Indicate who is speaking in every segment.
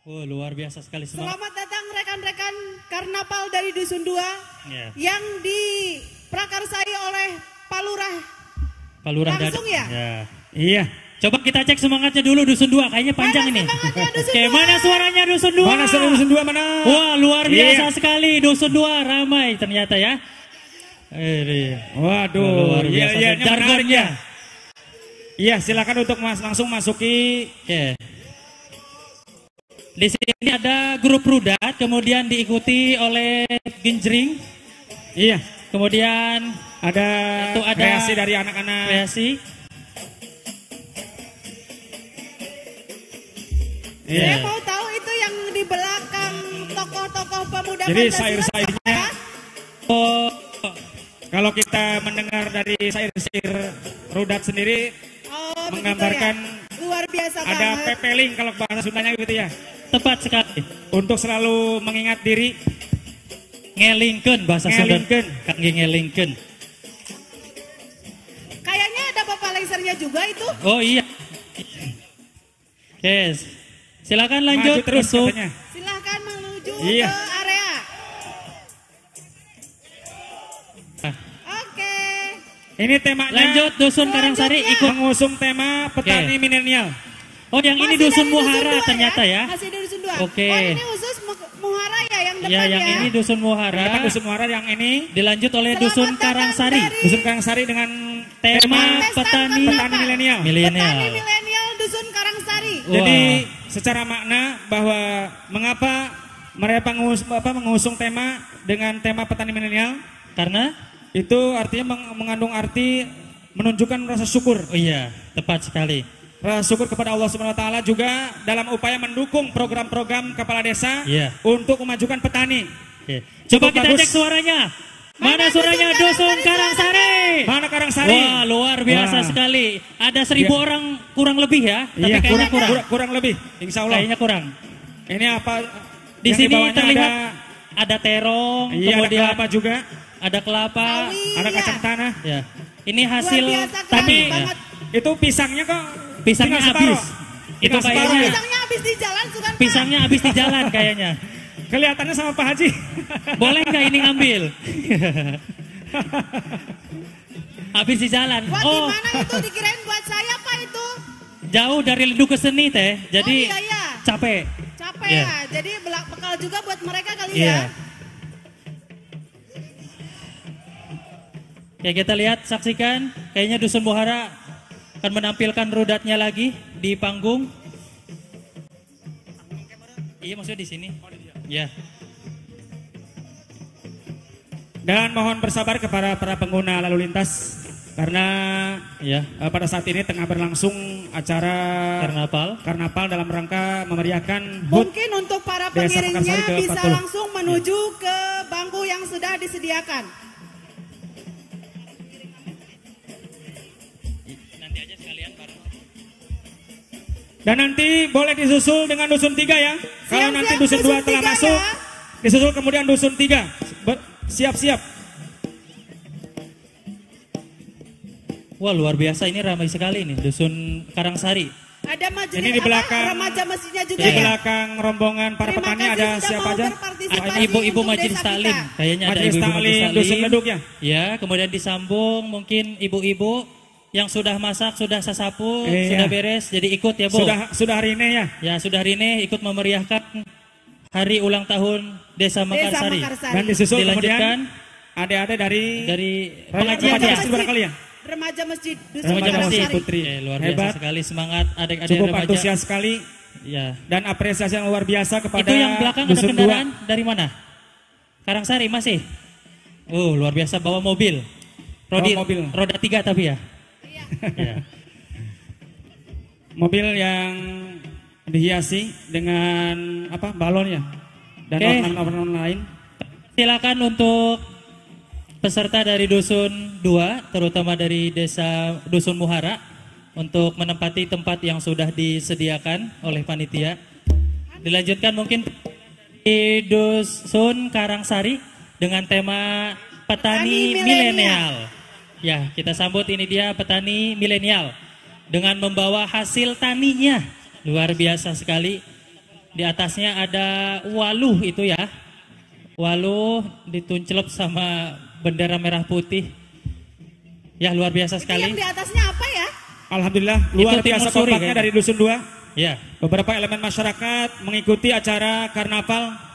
Speaker 1: Oh, luar biasa sekali semangat.
Speaker 2: Selamat datang rekan-rekan karnaval dari Dusun Dua
Speaker 1: Ya.
Speaker 2: yang diprakarsai oleh Palurah.
Speaker 1: Pak Lurah
Speaker 2: Langsung ya?
Speaker 3: Iya.
Speaker 1: Coba kita cek semangatnya dulu Dusun 2, kayaknya panjang
Speaker 2: Mana
Speaker 1: ini. Oke, mana suaranya Dusun 2?
Speaker 3: Mana seru dusun dua mana?
Speaker 1: Wah, luar biasa
Speaker 3: Iya.
Speaker 1: sekali Dusun 2 ramai ternyata ya. Eh,
Speaker 3: Waduh,
Speaker 1: luar
Speaker 3: iya
Speaker 1: biasa
Speaker 3: iya
Speaker 1: sekali.
Speaker 3: ini menarik
Speaker 1: jargonnya.
Speaker 3: ya. Iya, silakan untuk mas langsung masuki.
Speaker 1: Oke. Di sini ada grup rudat, kemudian diikuti oleh genjring,
Speaker 3: Iya,
Speaker 1: kemudian
Speaker 3: ada
Speaker 1: Itu ada-
Speaker 3: kreasi dari anak-anak.
Speaker 1: kreasi.
Speaker 3: Iya.
Speaker 2: Saya mau tahu itu yang di belakang tokoh-tokoh pemuda
Speaker 3: Jadi sair-sairnya?
Speaker 1: Oh,
Speaker 3: kalau kita mendengar dari sair-sair rudat sendiri
Speaker 2: Oh, begitu
Speaker 3: menggambarkan
Speaker 2: ya. luar biasa
Speaker 3: ada
Speaker 2: banget.
Speaker 3: pepeling kalau bahasa Sundanya gitu ya.
Speaker 1: Tepat sekali.
Speaker 3: Untuk selalu mengingat diri.
Speaker 1: Ngelingkeun bahasa Sunda.
Speaker 3: Ngelingkeun.
Speaker 1: Kangge ngelingkeun.
Speaker 2: Kayaknya ada Bapak Lasernya juga itu.
Speaker 1: Oh iya. Yes. Silakan lanjut
Speaker 3: Maju terus katanya.
Speaker 2: Silahkan menuju
Speaker 3: Iya.
Speaker 2: ke area.
Speaker 1: Ah,
Speaker 2: Oke.
Speaker 3: Ini temanya
Speaker 1: Lanjut Dusun Karangsari ikut.
Speaker 3: mengusung tema petani
Speaker 1: Oke.
Speaker 3: milenial.
Speaker 1: Oh, yang ini
Speaker 2: Masih
Speaker 1: Dusun
Speaker 2: dari
Speaker 1: Muhara
Speaker 2: dua
Speaker 1: ternyata ya.
Speaker 2: Masih dari Dusun Dua.
Speaker 1: Oke.
Speaker 2: Oh ini khusus Mu- Muhara ya yang depan
Speaker 1: Ya,
Speaker 2: ya.
Speaker 1: yang ini Dusun Muhara.
Speaker 3: Depan dusun muara yang ini
Speaker 1: Dilanjut oleh
Speaker 2: Selamat
Speaker 1: Dusun Karangsari.
Speaker 2: dari
Speaker 3: dusun Karangsari dengan
Speaker 1: Tema petani
Speaker 3: petani milenial.
Speaker 1: milenial.
Speaker 2: Petani milenial Dusun Karangsari.
Speaker 1: Wah.
Speaker 3: Jadi secara makna bahwa mengapa mereka mengus- apa, mengusung tema dengan tema petani milenial
Speaker 1: Karena
Speaker 3: itu artinya meng- mengandung arti menunjukkan rasa syukur.
Speaker 1: oh iya, tepat sekali.
Speaker 3: Rasa syukur kepada Allah Subhanahu wa taala juga dalam upaya mendukung program-program kepala desa
Speaker 1: Iya.
Speaker 3: untuk memajukan petani.
Speaker 1: Oke. Coba
Speaker 3: Cukup
Speaker 1: kita
Speaker 3: bagus.
Speaker 1: cek suaranya. Mana
Speaker 2: Mana
Speaker 1: suaranya
Speaker 2: Dusun Karangsari?
Speaker 3: Mana Karangsari?
Speaker 1: Wah, luar biasa
Speaker 3: Wah.
Speaker 1: sekali. Ada seribu
Speaker 3: Iya.
Speaker 1: orang kurang lebih ya, tapi
Speaker 3: Iya,
Speaker 1: kayaknya kurang.
Speaker 3: kurang, kurang lebih, insya Allah.
Speaker 1: Kayaknya kurang.
Speaker 3: Ini apa?
Speaker 1: Di sini terlihat
Speaker 3: ada,
Speaker 1: ada, terong,
Speaker 3: iya, ada
Speaker 1: kemudian
Speaker 3: kelapa juga,
Speaker 1: ada kelapa.
Speaker 2: Sawi,
Speaker 3: ada
Speaker 2: ya.
Speaker 3: kacang tanah.
Speaker 1: Ya. Ini hasil
Speaker 2: biasa banget.
Speaker 3: Itu pisangnya kok
Speaker 1: Pisangnya habis. Itu kayaknya.
Speaker 2: Pisangnya habis di jalan sukan Pak.
Speaker 1: Pisangnya habis di jalan kayaknya.
Speaker 3: Kelihatannya sama Pak Haji.
Speaker 1: Boleh nggak ini ngambil? habis di jalan.
Speaker 2: Buat
Speaker 1: Oh,
Speaker 2: gimana itu dikirain buat saya Pak itu?
Speaker 1: jauh dari Lendu ke seni teh. Jadi
Speaker 2: oh iya ya.
Speaker 1: capek.
Speaker 2: Capek
Speaker 1: Iya.
Speaker 2: ya. Jadi belak bekal juga buat mereka kali
Speaker 1: Iya.
Speaker 2: ya.
Speaker 1: Ya kita lihat, saksikan. Kayaknya Dusun Buhara akan menampilkan rudatnya lagi di panggung. Iya maksudnya di sini. Ya.
Speaker 3: Dan mohon bersabar kepada para pengguna lalu lintas karena
Speaker 1: Ya.
Speaker 3: pada saat ini tengah berlangsung acara
Speaker 1: Karnaval.
Speaker 3: karnaval dalam rangka memeriahkan.
Speaker 2: Mungkin untuk para pengiringnya bisa
Speaker 3: 40.
Speaker 2: langsung menuju ke bangku yang sudah disediakan.
Speaker 3: Dan nanti boleh disusul dengan dusun tiga ya. Kalau
Speaker 2: Siap-siap
Speaker 3: nanti dusun
Speaker 2: dusun
Speaker 3: dua telah masuk,
Speaker 2: ya.
Speaker 3: disusul kemudian dusun tiga. Siap-siap.
Speaker 1: Wah luar biasa ini ramai sekali nih Dusun Karangsari.
Speaker 2: Ada maju
Speaker 3: Ini di belakang-
Speaker 2: remaja masjidnya juga
Speaker 3: Di
Speaker 2: ya.
Speaker 3: belakang rombongan para
Speaker 2: Terima
Speaker 3: petani ada siapa aja?
Speaker 1: Ada ibu-ibu majelis
Speaker 2: desa
Speaker 1: taklim. Kayaknya ada
Speaker 3: Majelis
Speaker 1: ibu-ibu
Speaker 3: taklim
Speaker 1: majelis
Speaker 3: dusun
Speaker 1: taklim.
Speaker 3: leduk ya.
Speaker 1: Ya, kemudian disambung mungkin ibu-ibu yang sudah masak, sudah sasapu,
Speaker 3: Iya.
Speaker 1: sudah beres, jadi ikut ya Bu.
Speaker 3: Sudah sudah hari ini ya.
Speaker 1: Ya, sudah Rine ikut memeriahkan hari ulang tahun Desa
Speaker 2: Desa
Speaker 1: Mekarsari.
Speaker 3: Dan disusul
Speaker 1: Dilanjutkan
Speaker 3: kemudian adik-adik dari
Speaker 1: dari
Speaker 3: Remaja
Speaker 1: pengajian
Speaker 3: Masjid
Speaker 1: ya.
Speaker 3: barangkali ya.
Speaker 2: Remaja masjid Dusun
Speaker 1: Remaja
Speaker 3: Remaja
Speaker 1: Masjid
Speaker 3: Putri.
Speaker 1: Oke, luar
Speaker 3: Hebat.
Speaker 1: biasa sekali semangat adik-adik
Speaker 3: Cukup
Speaker 1: remaja.
Speaker 3: antusias sekali
Speaker 1: Ya.
Speaker 3: dan apresiasi yang luar biasa kepada
Speaker 1: Itu yang belakang ada kendaraan
Speaker 3: dua.
Speaker 1: dari mana? Karangsari masih? Oh, luar biasa bawa mobil. Rodi,
Speaker 3: Bawa mobil.
Speaker 1: Roda tiga tapi ya? Iya.
Speaker 3: Mobil yang dihiasi dengan apa balon ya dan
Speaker 1: Oke.
Speaker 3: ornamen-ornamen lain.
Speaker 1: Silakan untuk peserta dari Dusun 2, terutama dari Desa Dusun Muhara, untuk menempati tempat yang sudah disediakan oleh panitia. Dilanjutkan mungkin di Dusun Karangsari dengan tema Petani
Speaker 2: Petani
Speaker 1: Milenial. Ya, kita sambut ini dia petani milenial dengan membawa hasil taninya. Luar biasa sekali. Di atasnya ada waluh itu ya. Waluh dituncelep sama bendera merah putih. Ya luar biasa
Speaker 2: Itu
Speaker 1: sekali.
Speaker 2: yang di atasnya apa ya?
Speaker 3: Alhamdulillah luar
Speaker 1: Itu
Speaker 3: biasa kompaknya
Speaker 1: kayaknya.
Speaker 3: dari Dusun 2.
Speaker 1: Ya,
Speaker 3: Beberapa elemen masyarakat mengikuti acara karnaval.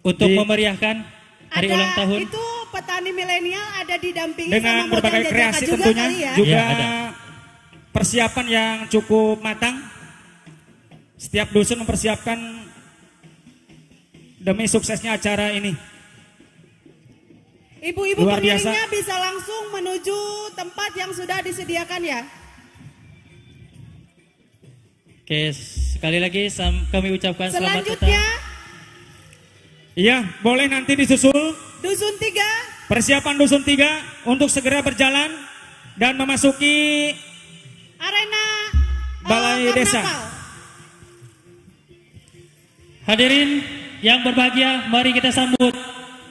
Speaker 1: untuk
Speaker 3: Di-
Speaker 1: memeriahkan hari
Speaker 2: ada
Speaker 1: ulang tahun.
Speaker 2: itu petani milenial ada didampingi
Speaker 3: dengan
Speaker 2: sama
Speaker 3: berbagai kreasi
Speaker 2: juga
Speaker 3: tentunya
Speaker 2: kali ya.
Speaker 3: juga
Speaker 1: Iya, ada.
Speaker 3: persiapan yang cukup matang setiap dusun mempersiapkan demi suksesnya acara ini
Speaker 2: Ibu-ibu
Speaker 3: Luar biasa.
Speaker 2: pengiringnya bisa langsung menuju tempat yang sudah disediakan ya.
Speaker 1: Oke, sekali lagi kami ucapkan selamat
Speaker 2: Selanjutnya
Speaker 1: datang.
Speaker 3: iya boleh nanti disusul
Speaker 2: dusun tiga
Speaker 3: persiapan dusun tiga untuk segera berjalan dan memasuki
Speaker 2: arena eh,
Speaker 3: Balai Desa.
Speaker 2: karnaval.
Speaker 1: Hadirin yang berbahagia, mari kita sambut.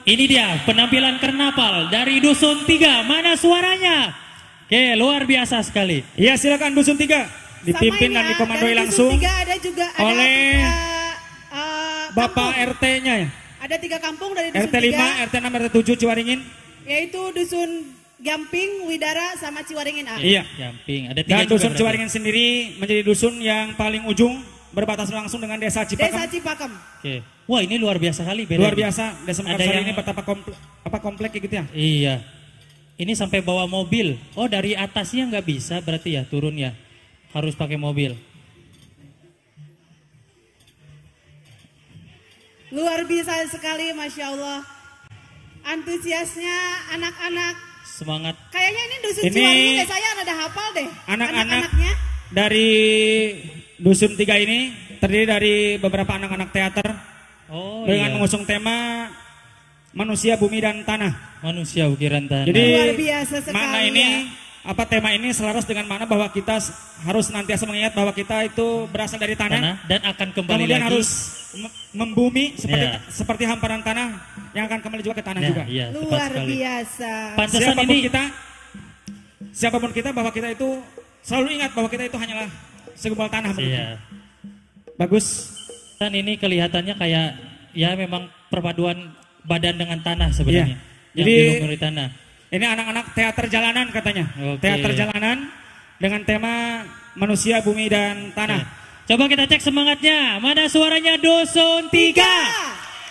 Speaker 1: Ini dia penampilan karnaval dari Dusun 3. Mana suaranya? Oke, luar biasa sekali.
Speaker 3: iya silakan dusun tiga
Speaker 2: Sama
Speaker 3: dipimpin
Speaker 2: ini
Speaker 3: dan
Speaker 2: ya,
Speaker 3: dikomandoi langsung
Speaker 2: tiga ada juga ada
Speaker 3: oleh
Speaker 2: eh,
Speaker 3: bapak. RT-nya ya
Speaker 2: Ada tiga kampung dari dusun
Speaker 3: RT 5
Speaker 2: tiga,
Speaker 3: RT 6 RT 7 Ciwaringin
Speaker 2: yaitu dusun Gamping, Widara, sama Ciwaringin A.
Speaker 3: iya
Speaker 1: Jamping, ada tiga
Speaker 3: Dan dusun
Speaker 1: berarti.
Speaker 3: Ciwaringin sendiri menjadi dusun yang paling ujung berbatasan langsung dengan desa
Speaker 2: Desa
Speaker 3: Cipakem.
Speaker 2: Cipakem.
Speaker 1: Oke. Wah, ini luar biasa kali beda.
Speaker 3: Luar biasa desa
Speaker 1: Ada
Speaker 3: Mekarsari
Speaker 1: yang-
Speaker 3: ini betapa komplek, apa komplek gitu ya.
Speaker 1: Iya. Ini sampai bawa mobil. Oh, dari atasnya nggak bisa berarti ya turun ya. Harus pakai mobil.
Speaker 2: Luar biasa sekali, masya Allah. Antusiasnya anak-anak.
Speaker 1: Semangat.
Speaker 2: Kayaknya ini dusun
Speaker 3: Ini
Speaker 2: Ciwaringin deh, saya rada hafal deh.
Speaker 3: Anak-anak
Speaker 2: Anak-anaknya.
Speaker 3: dari dusun tiga ini terdiri dari beberapa anak-anak teater
Speaker 1: Oh
Speaker 3: dengan
Speaker 1: iya.
Speaker 3: mengusung tema manusia, bumi dan tanah.
Speaker 1: Manusia ukiran tanah.
Speaker 3: Jadi
Speaker 2: Luar biasa sekali
Speaker 3: makna
Speaker 2: ya.
Speaker 3: Apa tema ini selaras dengan mana bahwa kita harus senantiasa mengingat bahwa kita itu berasal dari tanah.
Speaker 1: tanah dan akan kembali
Speaker 3: Kemudian
Speaker 1: lagi.
Speaker 3: harus mem- membumi seperti
Speaker 1: Ya.
Speaker 3: seperti hamparan tanah yang akan kembali juga ke tanah
Speaker 1: Ya,
Speaker 3: juga.
Speaker 1: iya, tepat
Speaker 2: Luar
Speaker 1: sekali.
Speaker 2: biasa.
Speaker 1: Pantesan
Speaker 3: Siapa pun
Speaker 1: ini
Speaker 3: kita, siapa pun kita bahwa kita itu selalu ingat bahwa kita itu hanyalah segumpal tanah.
Speaker 1: Iya.
Speaker 3: kita. Bagus.
Speaker 1: Dan ini kelihatannya kayak ya memang perpaduan badan dengan tanah sebenarnya.
Speaker 3: Iya.
Speaker 1: Yang
Speaker 3: Jadi-
Speaker 1: dilumuri tanah.
Speaker 3: Ini anak-anak teater jalanan katanya.
Speaker 1: Oke.
Speaker 3: Teater jalanan dengan tema manusia, bumi dan tanah.
Speaker 1: Coba kita cek semangatnya. Mana suaranya Dusun Tiga?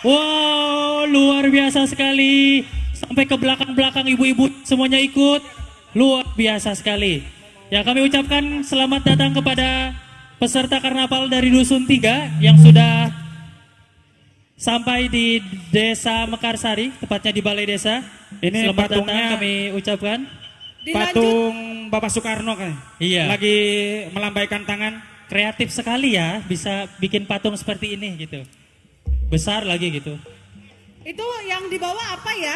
Speaker 1: Wow, luar biasa sekali. Sampai ke belakang-belakang ibu-ibu semuanya ikut. Luar biasa sekali. Ya kami ucapkan selamat datang kepada peserta karnaval dari Dusun Tiga yang sudah sampai di Desa Mekarsari, tepatnya di Balai Desa.
Speaker 3: Ini
Speaker 1: selamat datang
Speaker 3: patungnya-
Speaker 1: kami ucapkan.
Speaker 2: Dilanjut.
Speaker 3: Patung Bapak Soekarno kan.
Speaker 1: Iya.
Speaker 3: Lagi melambaikan tangan.
Speaker 1: kreatif sekali ya bisa bikin patung seperti ini gitu besar lagi gitu
Speaker 2: Itu yang dibawa apa ya?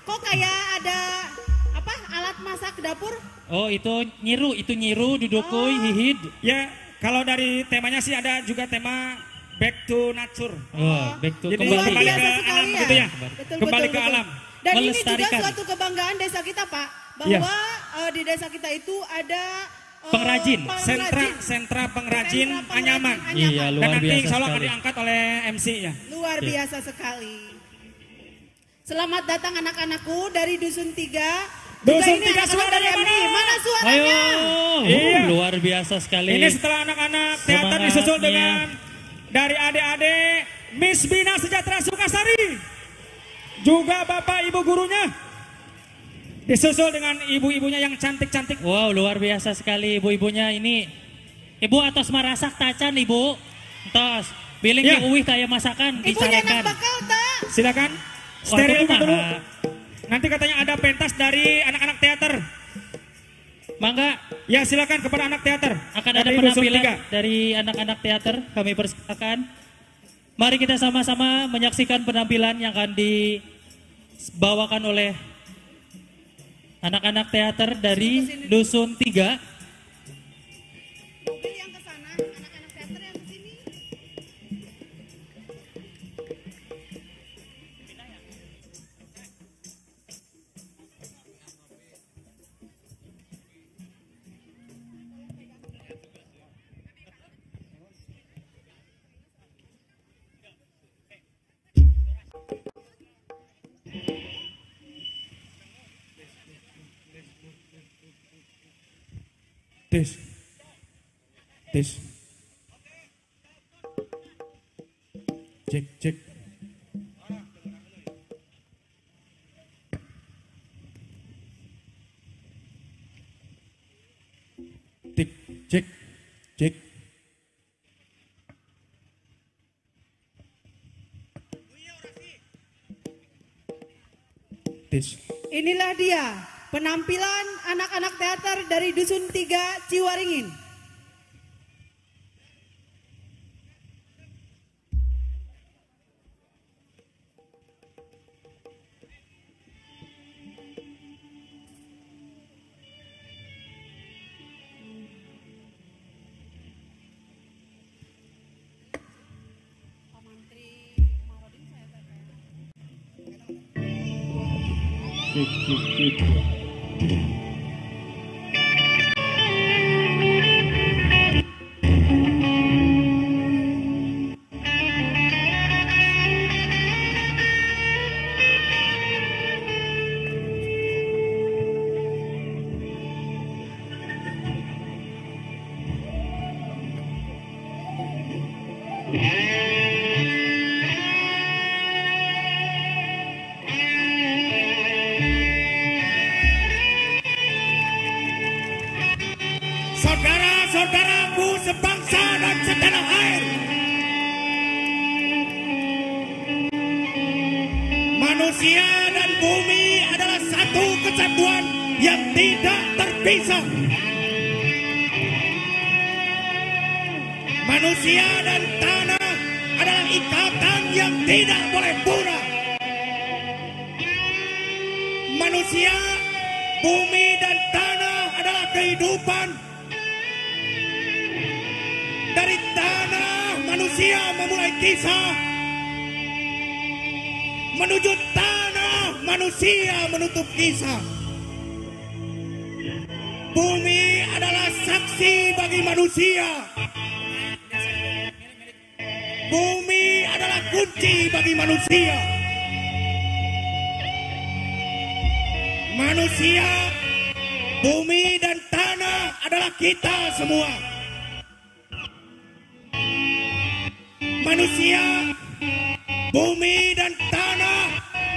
Speaker 2: Kok kayak ada apa alat masak dapur?
Speaker 1: oh itu nyiru itu nyiru dudukui
Speaker 2: Oh.
Speaker 1: hihid
Speaker 3: Ya, kalau dari temanya sih ada juga tema back to nature.
Speaker 1: oh back to
Speaker 3: Jadi
Speaker 1: kembali
Speaker 3: ke alam
Speaker 2: ya.
Speaker 3: gitu ya.
Speaker 2: Betul,
Speaker 3: Kembali
Speaker 2: betul,
Speaker 3: ke
Speaker 2: betul.
Speaker 3: alam.
Speaker 2: Dan ini juga suatu kebanggaan desa kita, Pak,
Speaker 3: Iya.
Speaker 2: bahwa eh, di desa kita itu ada eh,
Speaker 1: Pengrajin.
Speaker 3: Sentra sentra pengrajin
Speaker 2: Sentra pengrajin
Speaker 3: anyaman.
Speaker 2: anyaman.
Speaker 1: Iya,
Speaker 3: Dan
Speaker 1: luar
Speaker 3: nanti
Speaker 1: biasa
Speaker 3: insya Allah akan diangkat oleh MC ya.
Speaker 2: Luar
Speaker 1: Iya.
Speaker 2: biasa sekali. Selamat datang anak-anakku dari Dusun Tiga.
Speaker 3: Dusun Tiga, suara
Speaker 2: dari
Speaker 3: mana?
Speaker 2: Mana
Speaker 1: ayo
Speaker 2: suaranya?
Speaker 1: Uh,
Speaker 3: Iya.
Speaker 1: luar biasa sekali
Speaker 3: Ini setelah anak-anak teater disusul dengan dari adik-adik Miss Bina Sejahtera Sukasari. Juga Bapak Ibu gurunya. Disusul dengan ibu-ibunya yang cantik-cantik.
Speaker 1: wow luar biasa sekali ibu-ibunya ini ibu atas marasak tacan ibu tos Biling
Speaker 3: Ya.
Speaker 1: uwih kayak masakan
Speaker 2: Ibunya
Speaker 1: disarekan
Speaker 2: enak bakal tak?
Speaker 3: Silakan. Steril dulu. Nanti katanya ada pentas dari anak-anak teater.
Speaker 1: Mangga,
Speaker 3: ya silakan kepada anak teater.
Speaker 1: Akan ada penampilan dari anak-anak teater. Kami persilakan. Mari kita sama-sama menyaksikan penampilan yang akan dibawakan oleh anak-anak teater dari Dusun
Speaker 2: 3.
Speaker 4: Tes. Cek, cek. Tik, cek, cek. Tes.
Speaker 2: Inilah dia penampilan anak-anak teater dari Dusun Tiga Ciwaringin.
Speaker 4: Cek, cek, cek. Saudara-saudaraku Manusia dan bumi adalah satu kesatuan yang tidak terpisah. Manusia dan tanah adalah ikatan yang tidak boleh punah. Manusia, bumi dan tanah adalah kehidupan dari tanah manusia memulai kisah menuju tanah manusia menutup kisah. Bumi adalah saksi bagi manusia. Bumi adalah kunci bagi manusia. Manusia bumi dan tanah adalah kita semua. Manusia, bumi dan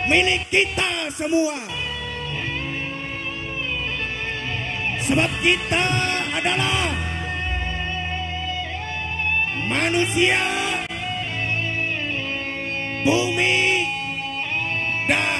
Speaker 4: milik kita semua. Sebab kita adalah manusia, bumi, dan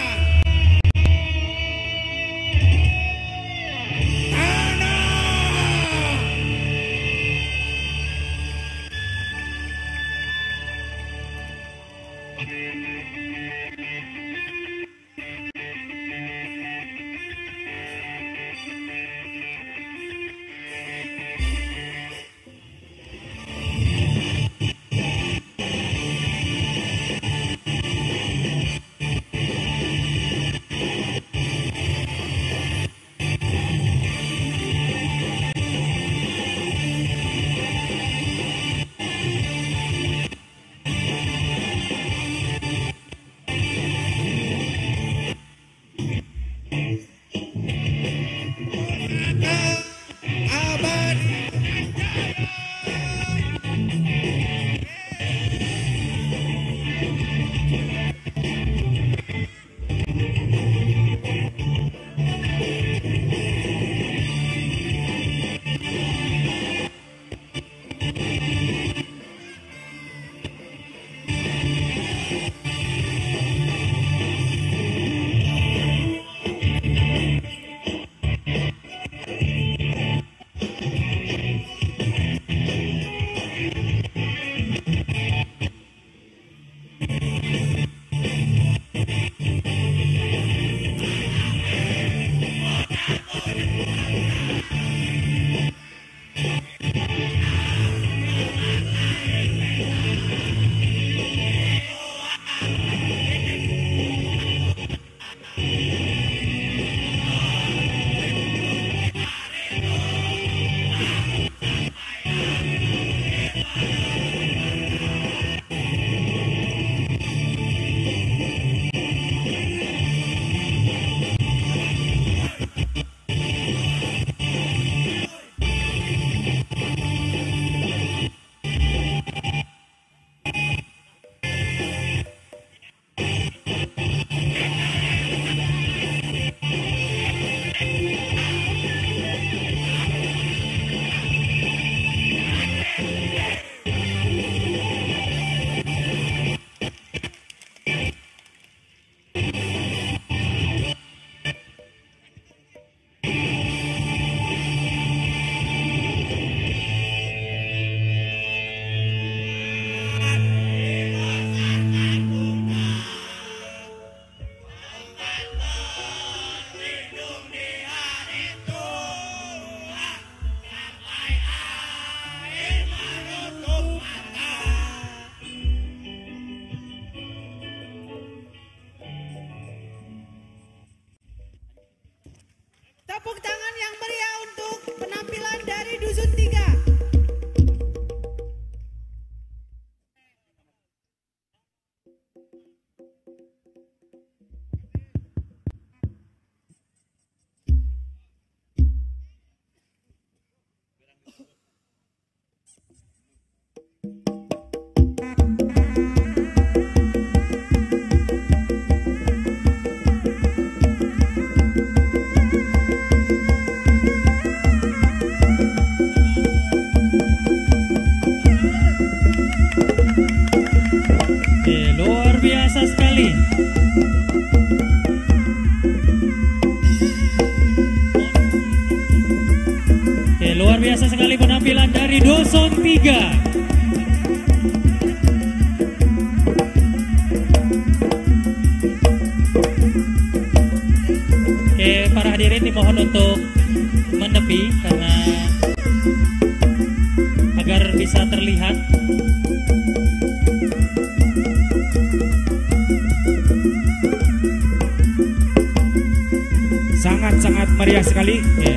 Speaker 3: meriah sekali
Speaker 1: Oke.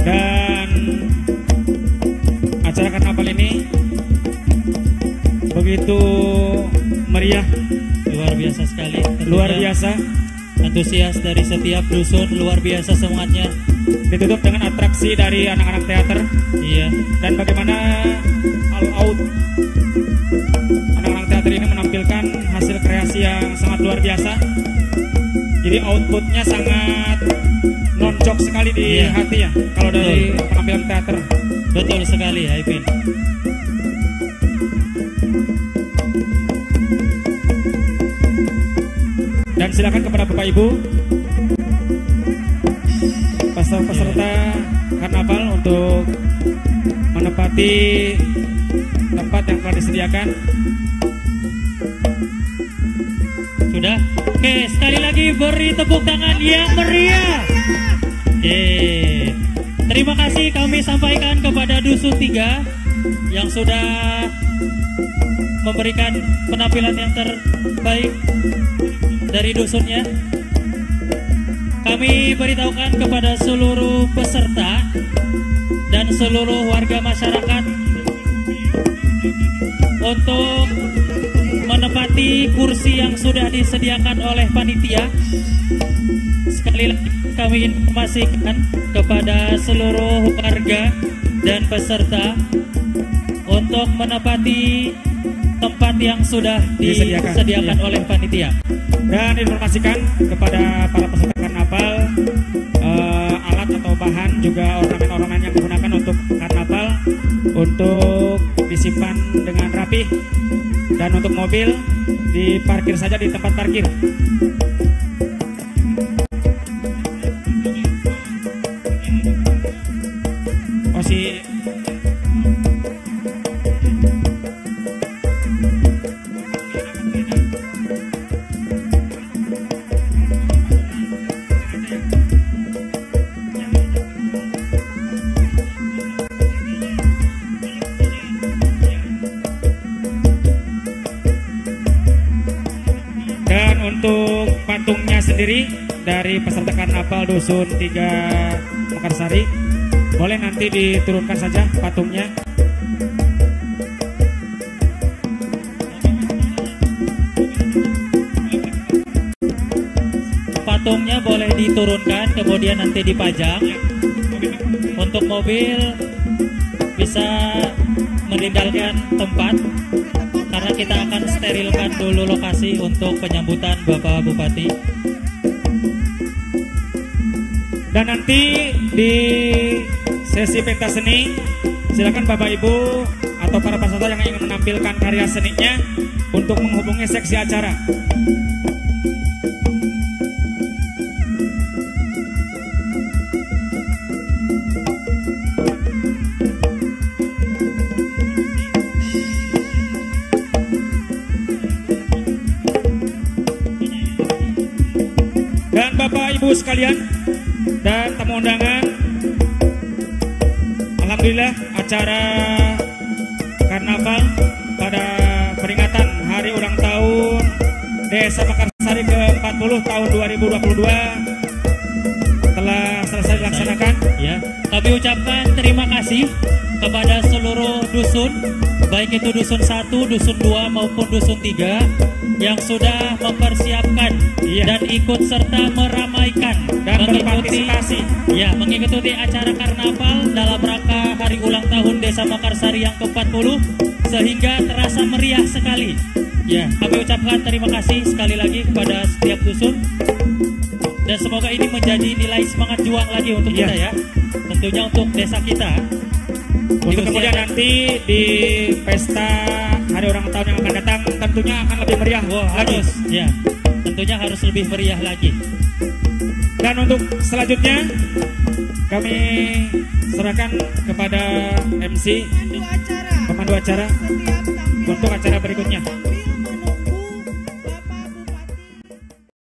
Speaker 3: dan acara karnaval ini begitu meriah,
Speaker 1: luar biasa sekali tentunya.
Speaker 3: luar biasa.
Speaker 1: antusias dari setiap dusun luar biasa semangatnya
Speaker 3: Ditutup dengan atraksi dari anak-anak teater
Speaker 1: iya
Speaker 3: dan bagaimana all out anak-anak teater ini menampilkan hasil kreasi yang sangat luar biasa. Jadi outputnya sangat nonjok sekali di
Speaker 1: Iya.
Speaker 3: hati ya kalau dari penampilan teater.
Speaker 1: betul sekali ya Ipin
Speaker 3: Dan silakan kepada Bapak Ibu peserta karnaval untuk menempati tempat yang telah disediakan.
Speaker 1: Sudah. Oke sekali lagi beri tepuk tangan yang meriah. Oke. Terima kasih kami sampaikan kepada dusun tiga yang sudah memberikan penampilan yang terbaik dari dusunnya. Kami beritahukan kepada seluruh peserta dan seluruh warga masyarakat untuk menempati kursi yang sudah disediakan oleh panitia. Sekali lagi kami informasikan kepada seluruh warga dan peserta untuk menempati tempat yang sudah
Speaker 3: Disediakan,
Speaker 1: disediakan oleh panitia.
Speaker 3: Dan informasikan kepada para peserta karnaval eh, alat atau bahan juga ornamen-ornamen yang digunakan untuk karnaval untuk disimpan dengan rapi dan untuk mobil diparkir saja di tempat parkir. Karnaval dusun 3 Mekarsari boleh nanti diturunkan saja patungnya.
Speaker 1: Patungnya boleh diturunkan kemudian nanti dipajang. Untuk mobil bisa meninggalkan tempat karena kita akan sterilkan dulu lokasi untuk penyambutan Bapak Bupati.
Speaker 3: Dan nanti di sesi pentas seni silakan Bapak Ibu atau para peserta yang ingin menampilkan karya seninya untuk menghubungi seksi acara. Dan Bapak Ibu sekalian undangan Alhamdulillah acara karnaval pada peringatan hari ulang tahun Desa Mekarsari ke-40 tahun 2022 telah selesai dilaksanakan.
Speaker 1: Ya, kami ucapkan terima kasih kepada seluruh dusun baik itu dusun 1, dusun 2 maupun dusun 3 yang sudah mempersiapkan
Speaker 3: Iya.
Speaker 1: dan ikut serta meramaikan
Speaker 3: Dan
Speaker 1: mengikuti
Speaker 3: berpartisipasi.
Speaker 1: ya mengikuti acara karnaval dalam rangka hari ulang tahun Desa Makarsari yang ke-40 sehingga terasa meriah sekali. Ya, kami ucapkan terima kasih sekali lagi kepada setiap dusun dan semoga ini menjadi nilai semangat juang lagi untuk
Speaker 3: Iya.
Speaker 1: kita ya. Tentunya untuk desa kita.
Speaker 3: Untuk
Speaker 1: Di
Speaker 3: kemudian nanti di pesta hari ulang tahun yang akan datang tentunya akan lebih meriah
Speaker 1: Wah,
Speaker 3: lagi.
Speaker 1: harus ya. Tentunya harus lebih meriah lagi.
Speaker 3: Dan untuk selanjutnya kami serahkan kepada MC
Speaker 2: Pandu acara
Speaker 3: pemandu acara untuk acara berikutnya.